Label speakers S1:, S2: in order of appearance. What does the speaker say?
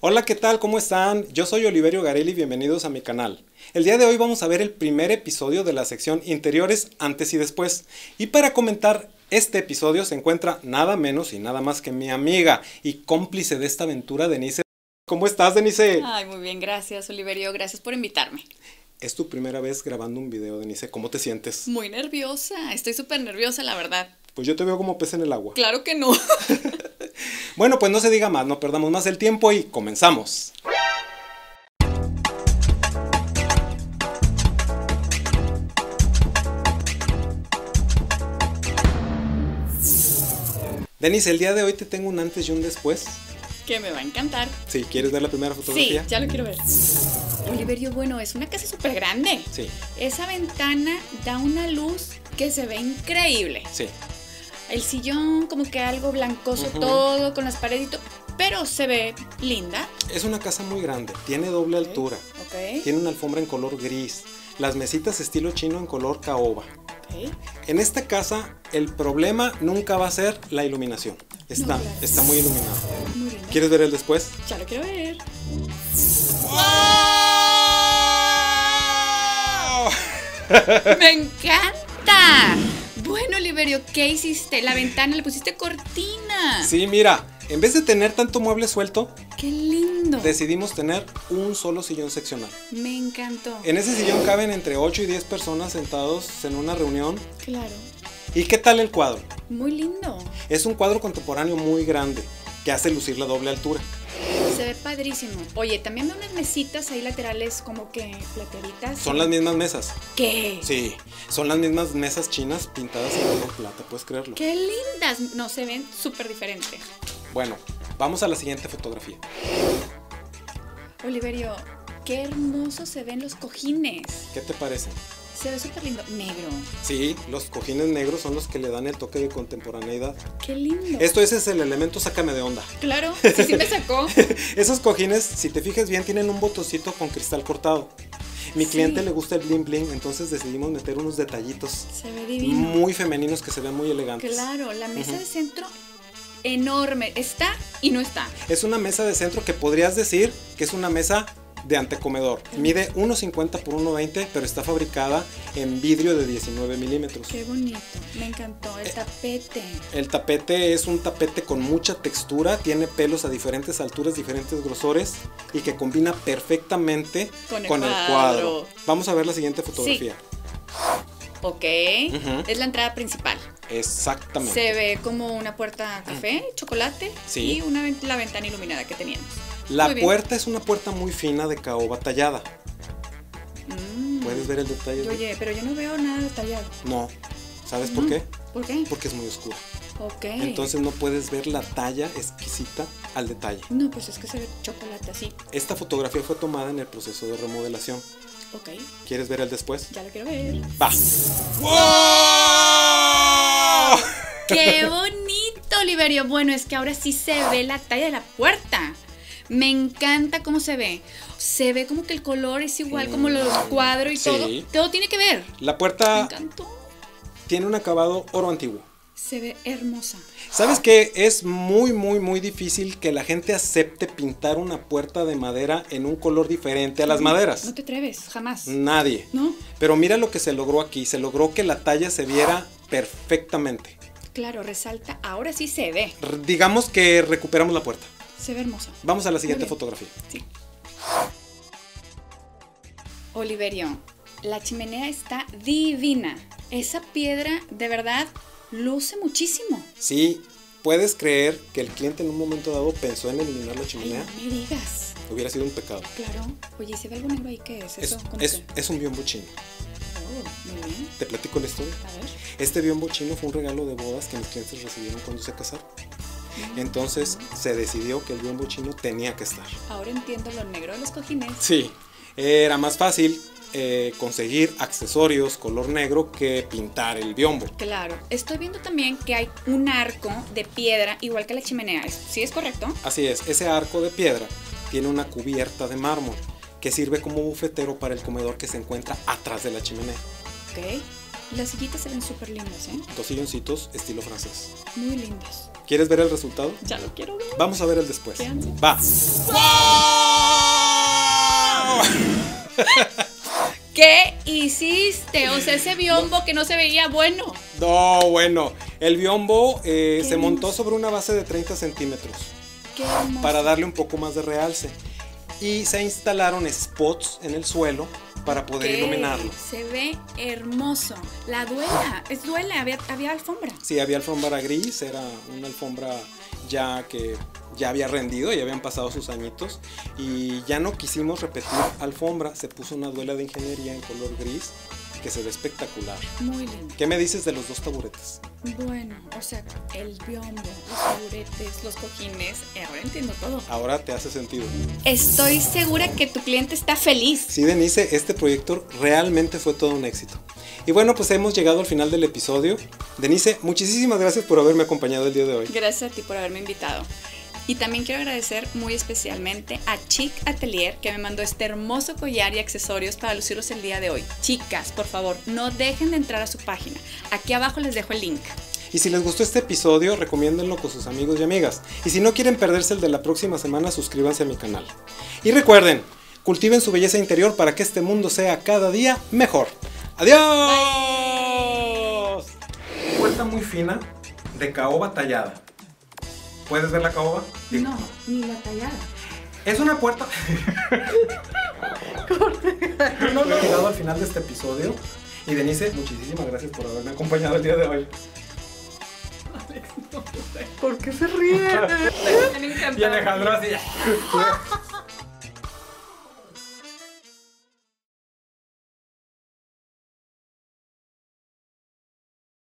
S1: Hola, ¿qué tal? ¿Cómo están? Yo soy Oliverio Garelli, bienvenidos a mi canal. El día de hoy vamos a ver el primer episodio de la sección Interiores antes y después. Y para comentar este episodio se encuentra nada menos y nada más que mi amiga y cómplice de esta aventura, Denise. ¿Cómo estás, Denise?
S2: Ay, muy bien, gracias, Oliverio. Gracias por invitarme.
S1: Es tu primera vez grabando un video, Denise. ¿Cómo te sientes?
S2: Muy nerviosa. Estoy súper nerviosa, la verdad.
S1: Pues yo te veo como pez en el agua.
S2: Claro que no.
S1: Bueno, pues no se diga más, no perdamos más el tiempo y comenzamos. Denise, el día de hoy te tengo un antes y un después.
S2: que me va a encantar.
S1: Si quieres ver la primera fotografía.
S2: Sí, ya lo quiero ver. Oliverio, bueno, es una casa súper grande.
S1: Sí,
S2: Esa ventana da una luz que se ve increíble.
S1: sí.
S2: El sillón, como que algo blancoso todo, con las paredes y todo, pero se ve linda.
S1: Es una casa muy grande, tiene doble altura,
S2: Ok.
S1: tiene una alfombra en color gris, las mesitas estilo chino en color caoba.
S2: ok.
S1: En esta casa el problema nunca va a ser la iluminación. Está,
S2: No,
S1: está muy iluminado.
S2: Muy.
S1: ¿Quieres ver el después?
S2: Ya lo quiero ver. ¡Me encanta! Bueno, Oliverio, ¿qué hiciste? La ventana le pusiste cortina.
S1: Sí, mira, en vez de tener tanto mueble suelto,
S2: ¡Qué lindo!
S1: decidimos tener un solo sillón seccional.
S2: Me encantó.
S1: En ese sillón caben entre 8 y 10 personas sentados en una reunión.
S2: Claro.
S1: ¿Y qué tal el cuadro?
S2: Muy lindo.
S1: Es un cuadro contemporáneo muy grande que hace lucir la doble altura.
S2: Se ve padrísimo. Oye, también veo unas mesitas ahí laterales como que plateritas.
S1: Son las mismas mesas.
S2: ¿Qué?
S1: Sí, son las mismas mesas chinas pintadas en plata, puedes creerlo.
S2: ¡Qué lindas! No, se ven súper diferentes.
S1: Bueno, vamos a la siguiente fotografía.
S2: Oliverio, qué hermoso se ven los cojines.
S1: ¿Qué te parece?
S2: Se ve súper lindo. Negro.
S1: Sí, los cojines negros son los que le dan el toque de contemporaneidad.
S2: ¡Qué lindo!
S1: Esto ese es el elemento sácame de onda.
S2: Claro, sí, sí me sacó.
S1: Esos cojines, si te fijas bien, tienen un botoncito con cristal cortado. Mi
S2: Sí.
S1: cliente le gusta el bling bling, entonces decidimos meter unos detallitos
S2: Se ve divino.
S1: muy femeninos que se ven muy elegantes.
S2: Claro, la mesa de centro enorme. Está y no está.
S1: Es una mesa de centro que podrías decir que es una mesa de antecomedor. Mide 1,50 por 1,20, pero está fabricada en vidrio de 19 milímetros.
S2: Qué bonito. Me encantó
S1: Eh,
S2: el tapete.
S1: El tapete es un tapete con mucha textura, tiene pelos a diferentes alturas, diferentes grosores y que combina perfectamente
S2: Con el cuadro.
S1: Vamos a ver la siguiente fotografía.
S2: Ok.
S1: Ujú.
S2: Es la entrada principal.
S1: Exactamente.
S2: Se ve como una puerta café, chocolate
S1: Sí.
S2: y una, la ventana iluminada que teníamos.
S1: La puerta es una puerta muy fina de caoba tallada.
S2: Mm.
S1: ¿Puedes ver el detalle? de-
S2: Oye, pero yo no veo nada detallado.
S1: No. ¿Sabes por qué?
S2: ¿Por qué?
S1: Porque es muy oscura.
S2: Ok.
S1: Entonces no puedes ver la talla exquisita al detalle.
S2: No, pues es que se ve chocolate así.
S1: Esta fotografía fue tomada en el proceso de remodelación.
S2: Ok.
S1: ¿Quieres ver el después?
S2: Ya lo quiero ver.
S1: Va.
S2: ¡Qué bonito, Oliverio! Bueno, es que ahora sí se ve la talla de la puerta. Me encanta cómo se ve. Se ve como que el color es igual, como los cuadros y
S1: Sí.
S2: todo. Todo tiene que ver.
S1: La
S2: Me
S1: puerta
S2: encantó.
S1: tiene un acabado oro antiguo.
S2: Se ve hermosa.
S1: ¿Sabes que es muy, muy, muy difícil que la gente acepte pintar una puerta de madera en un color diferente a las maderas?
S2: No te atreves, jamás.
S1: Nadie.
S2: ¿No?
S1: Pero mira lo que se logró aquí. Se logró que la talla se viera perfectamente.
S2: Claro, resalta. Ahora sí se ve.
S1: R- digamos que recuperamos la puerta.
S2: Se ve hermosa.
S1: Vamos a la siguiente fotografía.
S2: Sí. Oliverio, la chimenea está divina. Esa piedra, de verdad, luce muchísimo.
S1: Sí, puedes creer que el cliente en un momento dado pensó en eliminar la
S2: Ay,
S1: chimenea.
S2: no me digas.
S1: Hubiera sido un pecado.
S2: Claro. Oye, ¿y se ve algo negro ahí? ¿Qué es
S1: Es,
S2: eso? ¿Cómo
S1: es-
S2: que?
S1: es un biombo chino.
S2: Muy bien.
S1: Te platico la historia.
S2: A ver.
S1: Este biombo chino fue un regalo de bodas que mis clientes recibieron cuando se casaron. Entonces se decidió que el biombo chino tenía que estar.
S2: Ahora entiendo lo negro de los cojines.
S1: Sí, era más fácil eh, conseguir accesorios color negro que pintar el biombo.
S2: Claro. Estoy viendo también que hay un arco de piedra igual que la chimenea. ¿Es- ¿Sí es correcto?
S1: Así es, ese arco de piedra tiene una cubierta de mármol que sirve como bufetero para el comedor que se encuentra atrás de la chimenea.
S2: Ok. Las sillitas se ven súper lindas, ¿eh?
S1: Dos silloncitos estilo francés.
S2: Muy lindas.
S1: ¿Quieres ver el resultado?
S2: Ya lo quiero ver.
S1: Vamos a ver el después.
S2: Qué ansia.
S1: Va.
S2: ¿Qué hiciste? O sea, ese biombo que no se veía bueno.
S1: No, bueno. El biombo eh, se montó sobre una base de 30 centímetros
S2: Qué
S1: para darle un poco más de realce. Y se instalaron spots en el suelo para poder
S2: ¿Qué?
S1: iluminarlo.
S2: Se ve hermoso. La duela, es duela, había, había alfombra.
S1: Sí, había alfombra gris, era una alfombra ya que ya había rendido, ya habían pasado sus añitos y ya no quisimos repetir alfombra, se puso una duela de ingeniería en color gris que se ve espectacular.
S2: Muy lindo.
S1: ¿Qué me dices de los dos taburetes?
S2: Bueno, o sea, el biombo, los taburetes, los cojines, eh, ahora entiendo todo.
S1: Ahora te hace sentido.
S2: Estoy segura que tu cliente está feliz.
S1: Sí, Denise, este proyecto realmente fue todo un éxito. Y bueno, pues hemos llegado al final del episodio. Denise, muchísimas gracias por haberme acompañado el día de hoy.
S2: Gracias a ti por haberme invitado. Y también quiero agradecer muy especialmente a Chic Atelier que me mandó este hermoso collar y accesorios para lucirlos el día de hoy. Chicas, por favor, no dejen de entrar a su página. Aquí abajo les dejo el link.
S1: Y si les gustó este episodio, recomiéndenlo con sus amigos y amigas. Y si no quieren perderse el de la próxima semana, suscríbanse a mi canal. Y recuerden, cultiven su belleza interior para que este mundo sea cada día mejor. ¡Adiós! Puerta muy fina de caoba tallada. ¿Puedes ver la caoba?
S2: No, ni la tallada.
S1: Es una puerta. no, no. Hemos llegado al final de este episodio. Y Denise, muchísimas gracias por haberme acompañado el día de hoy.
S2: ¿Por qué se ríe?
S1: Y Alejandro así.